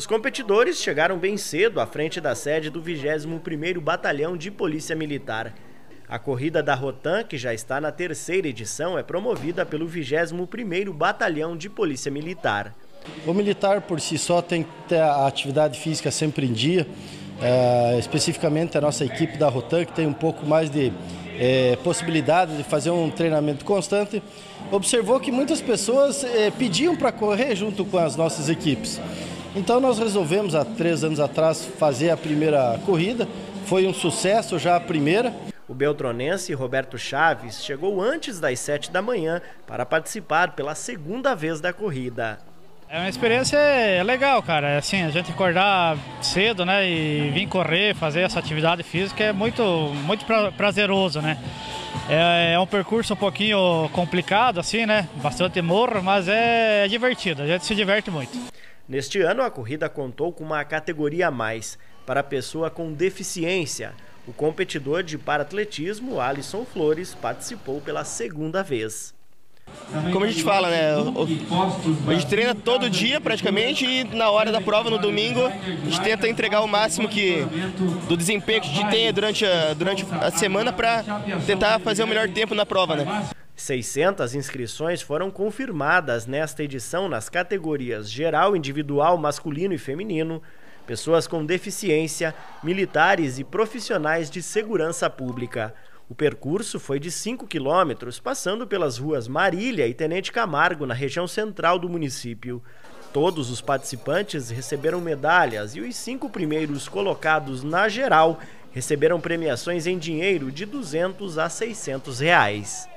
Os competidores chegaram bem cedo à frente da sede do 21º Batalhão de Polícia Militar. A corrida da Rotan, que já está na terceira edição, é promovida pelo 21º Batalhão de Polícia Militar. O militar por si só tem que ter a atividade física sempre em dia, é, especificamente a nossa equipe da Rotan, que tem um pouco mais de é, possibilidade de fazer um treinamento constante, observou que muitas pessoas é, pediam para correr junto com as nossas equipes. Então nós resolvemos há três anos atrás fazer a primeira corrida, foi um sucesso já a primeira. O beltronense Roberto Chaves chegou antes das 7 da manhã para participar pela segunda vez da corrida. É uma experiência legal, cara. É assim, a gente acordar cedo, né, e vir correr, fazer essa atividade física é muito, muito prazeroso, né? É, é um percurso um pouquinho complicado, assim, né? Bastante morro, mas é divertido. A gente se diverte muito. Neste ano, a corrida contou com uma categoria a mais para pessoa com deficiência. O competidor de paratletismo, Alisson Flores, participou pela segunda vez. Como a gente fala, né? A gente treina todo dia praticamente e na hora da prova no domingo a gente tenta entregar o máximo que do desempenho que a gente tenha durante a, durante a semana para tentar fazer o melhor tempo na prova, né? 600 inscrições foram confirmadas nesta edição nas categorias geral, individual, masculino e feminino, pessoas com deficiência, militares e profissionais de segurança pública. O percurso foi de 5 quilômetros, passando pelas ruas Marília e Tenente Camargo, na região central do município. Todos os participantes receberam medalhas e os cinco primeiros colocados na geral receberam premiações em dinheiro de 200 a 600 reais.